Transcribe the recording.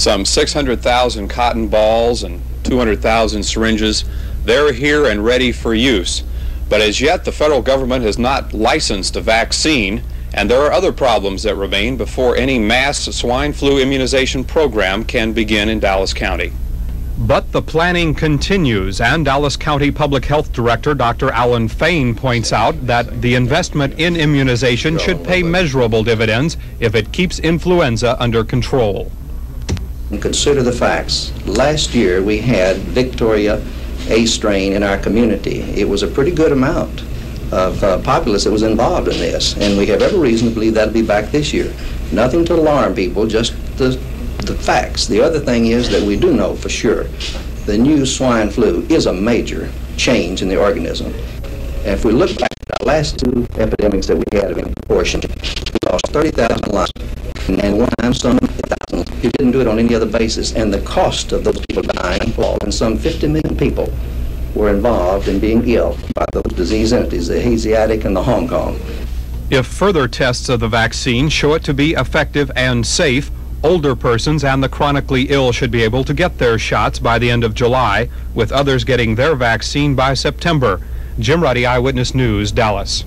some 600,000 cotton balls and 200,000 syringes. They're here and ready for use. But as yet, the federal government has not licensed a vaccine, and there are other problems that remain before any mass swine flu immunization program can begin in Dallas County. But the planning continues, and Dallas County Public Health Director Dr. Alan Fain points out that the investment in immunization should pay measurable dividends if it keeps influenza under control. And consider the facts. Last year we had Victoria A strain in our community. It was a pretty good amount of uh, populace that was involved in this, and we have every reason to believe that'll be back this year. Nothing to alarm people, just the, the facts. The other thing is that we do know for sure the new swine flu is a major change in the organism. If we look back at the last two epidemics that we had in proportion, we lost 30,000 lives and one time some 50,000. You didn't do it on any other basis, and the cost of those people dying, and some 50 million people were involved in being ill by those disease entities, the Asiatic and the Hong Kong. If further tests of the vaccine show it to be effective and safe, older persons and the chronically ill should be able to get their shots by the end of July, with others getting their vaccine by September. Jim Ruddy, Eyewitness News, Dallas.